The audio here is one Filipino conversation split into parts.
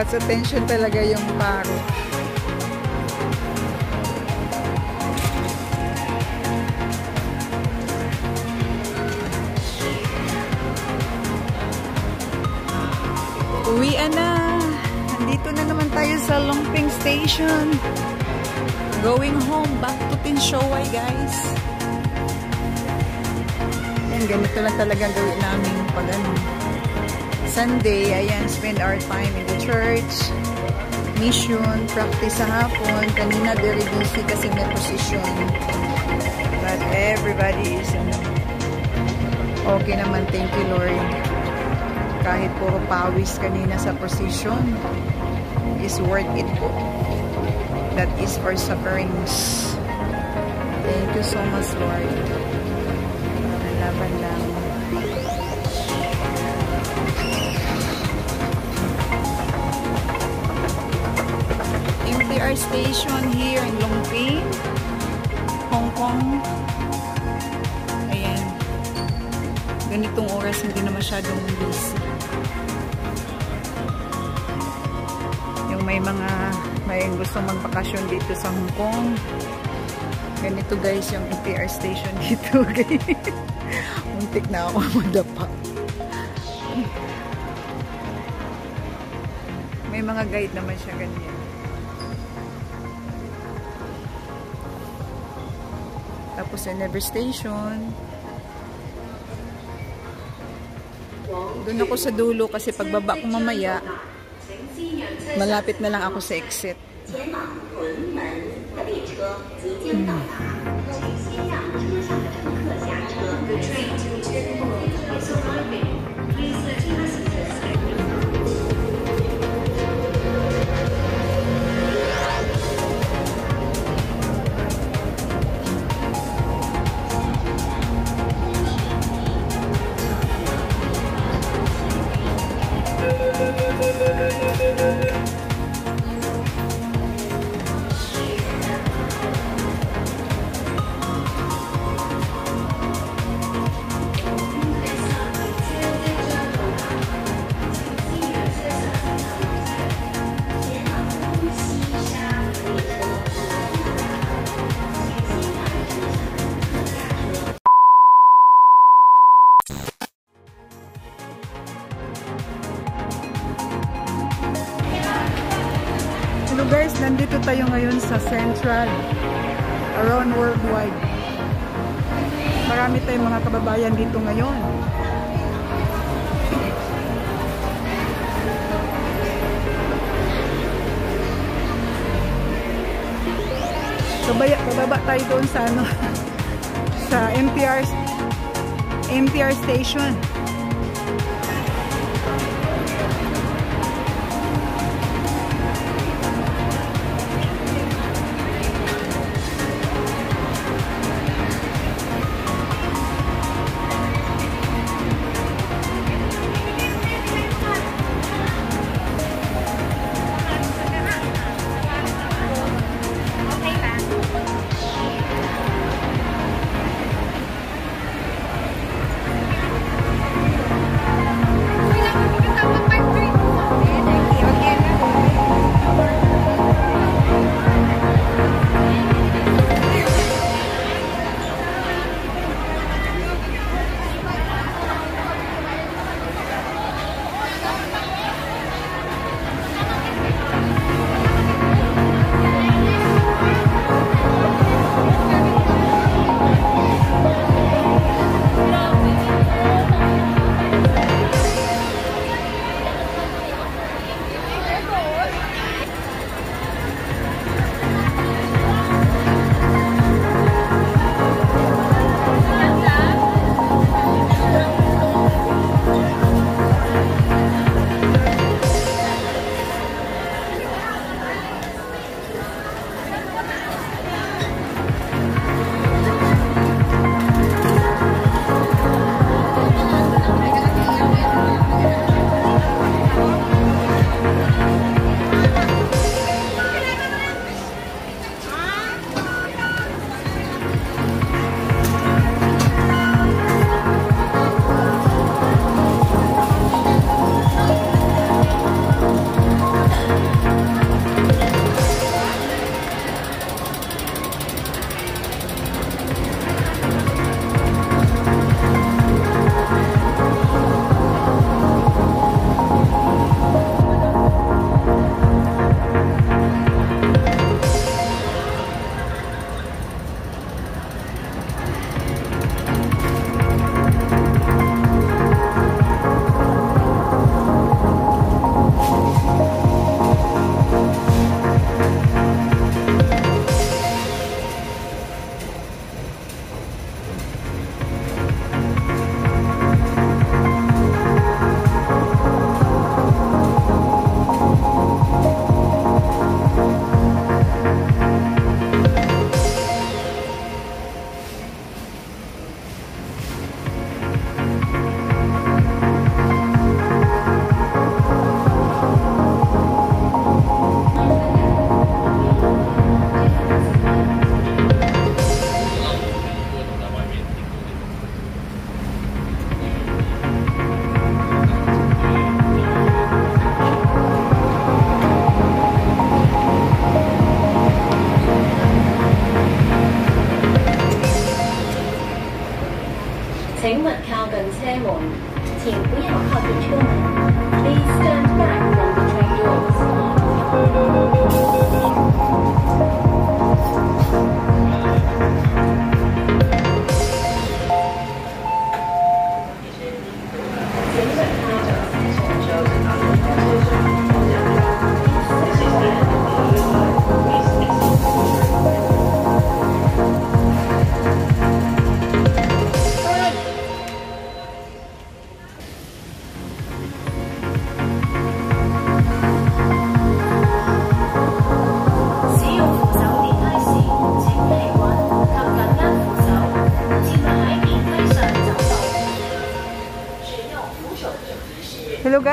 Catch attention talaga yung paro. Uwian na. Nandito na naman tayo sa Longping Station. Going home. Back to Tinshoway, guys. Yan, ganito lang talaga gawin namin pag ano. Sunday, ayan, spend our time in the church. Mission, practice sa hapon. Kanina, very busy kasi may position. But everybody is ano, okay naman. Thank you, Lord kahit puro pawis kanina sa position is worth it po that is our sufferings thank you so much Lord nalaban lang MTR station here in Longping Hong Kong ayan ganitong oras hindi na masyadong busy may mga may gusto magbakasyon dito sa Hong Kong. Ganito guys yung MTR station dito. Muntik na ako madapa. May mga guide naman siya ganyan. Tapos sa Never Station. Doon ako sa dulo kasi pagbaba ko mamaya Malapit na lang ako sa exit. Hmm. Guys, nandito tayo ngayon sa Central around worldwide. Marami tayong mga kababayan dito ngayon. So, baya, bababa tayo doon sa ano sa MTR MTR station. 请勿靠近车门，请不要靠近车门。Please stand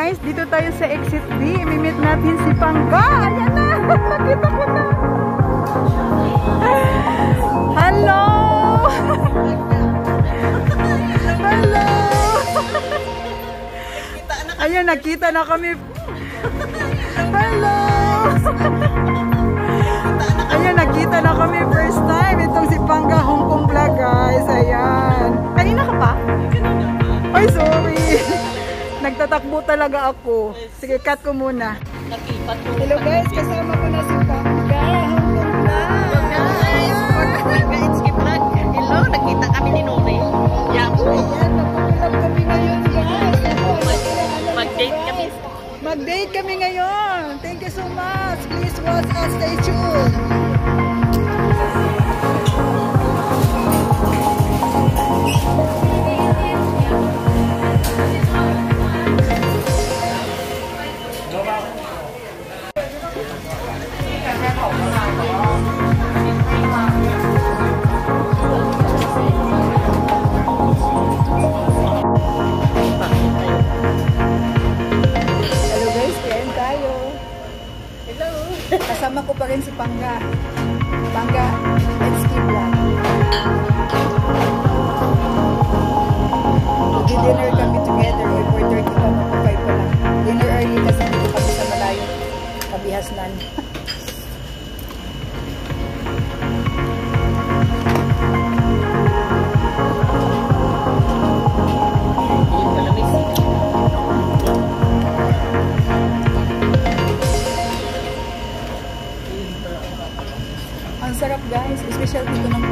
guys, dito tayo sa exit D. Imimit natin si Pangga. Ayan na! Nakita ko na! Hello! Hello! Ayan, nakita na kami. Hello! Nagtatakbo talaga ako. Sige, cut ko muna. Hello guys, kasama ko na si Pangga. Hello, nakita kami ni Nori. Yahoo! Ayan, magpapalab kami ngayon guys. Mag-date kami. Mag-date kami ngayon. Thank you so much. Please watch us. Stay tuned. Kasama ko pa rin si Pangga. Pangga, let's keep lang. Mag-dinner kami together. Oy, 4.30 pa, mag-5 pa lang. Dinner early kasi dito kami sa malayo. Kabihasnan. Ang sarap guys. Special dito ng